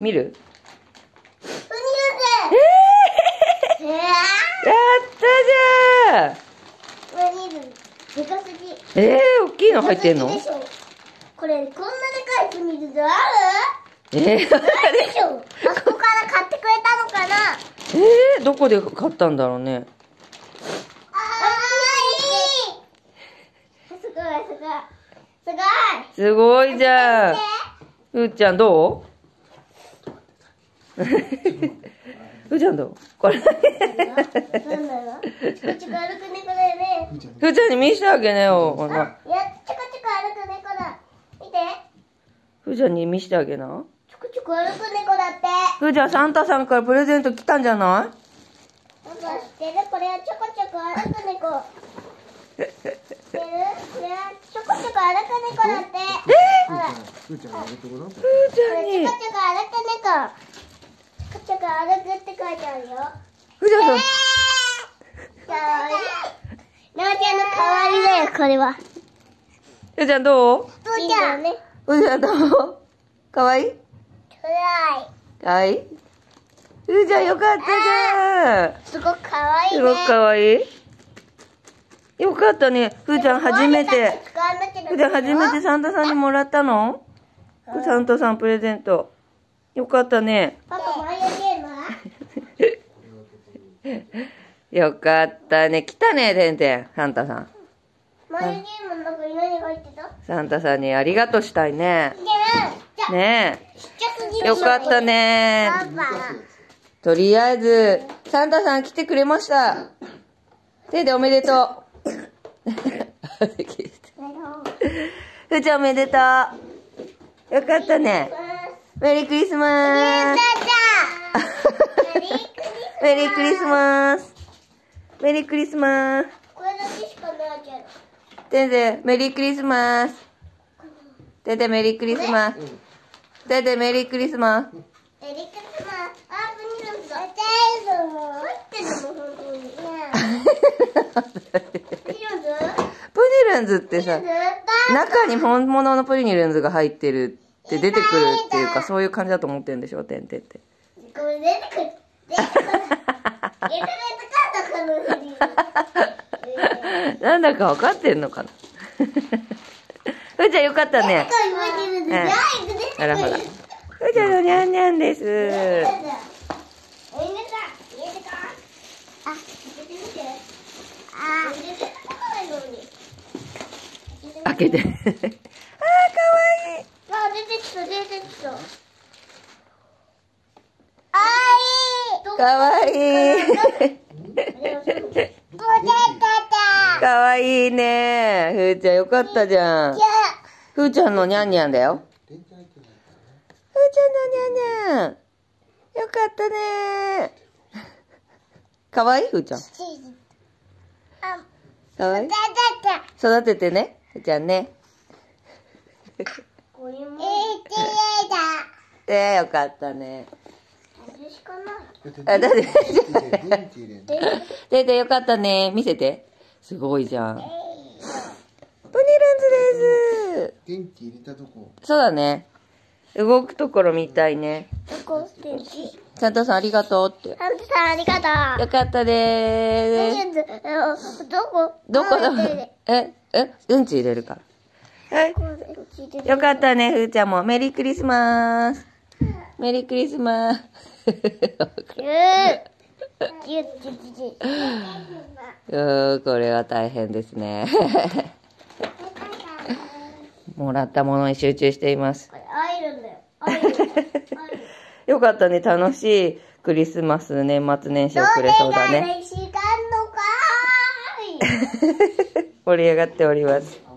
見る？えー、やったじゃん。えー、大きいの入ってんの？これこんなでかいプニルズある？えー、ないでしょ。あそこから買ってくれたのかな？えー、どこで買ったんだろうね。すごいすごい。じゃん。ふーちゃんどう？ふーちゃんどう？これなんだろうちょこちょこ歩く猫だよねふーちゃんに見せてあげなよほあ、らや、ちょこちょこ歩く猫だ。見て。ふーちゃんに見せてあげなちょこちょこ歩く猫だって。ふーちゃんサンタさんからプレゼント来たんじゃなパパ知ってる？これはちょこちょこ歩く猫。知ってる？これはちょこちょこ歩く猫だって。ほら、ふーふーちこゃんにれちょこちょこ歩く猫。ちょこちょこ歩くって書いてあるよ。ふーちゃんさんかわいい。なおちゃんの代わりだよ、これは。ふーちゃんどう？父ちゃん。ね。ふーちゃんどう？かわいい？暗い。かわいい？ふーちゃんよかったじゃんすごくかわいいね。すごくかわいい？よかったね。ふーちゃん初めて。ふーちゃん初めてサンタさんにもらったの？サンタさんプレゼント。よかったね。パパ、マリオゲームはよかったね。来たね、てんてん。サンタさん。マリオゲームの中に何が入ってた？サンタさんにありがとうしたいね。ねえ。よかったね。とりあえず、サンタさん来てくれました。てんてんおめでとう。ふーちゃんおめでとう。よかったね。メリークリスマス。メリークリスマス。メリークリスマス。これだけしかないけど。メリークリスマス。てんてん、メリークリスマス。てんてん、メリークリスマス。エリクスマあ、プニルズだ。入ってるの、本当に。プニルンズってさ中に本物のプニルンズが入ってるって出てくるっていうか、そういう感じだと思ってるんでしょ、てんてんって。これ出てくる。なんだか分かってんのかな？ふーちゃんよかったね。プニルズ。早く出てくる。あらほら。ふーちゃんのにゃんにゃんです。開けて。あ、ー、かわいい。あ、出てきた、出てきた。あいい。かわいい。かわいいね。ふーちゃんよかったじゃん。ふーちゃんのにゃんにゃんだよ。ふーちゃんのにゃんにゃん。よかったね。かわいい？ふーちゃん。かわいい？育ててね。ふーちゃんね。えー、よかったね。あ、だって、電池入れんのででよかったね。見せて。すごいじゃん。プニルンズです。電池入れたとこそうだね。動くところみたいね。サンタさんありがとうって。サンタさんありがとう。よかったでーす。どこどこだあ出てえ、え、電池入れるから。はい。よかったね、ふーちゃんも。メリークリスマス。メリークリスマス。うーこれは大変ですね。もらったものに集中しています。よ。かったね、楽しいクリスマス、年末年始をくれそうだね。盛り上がっております。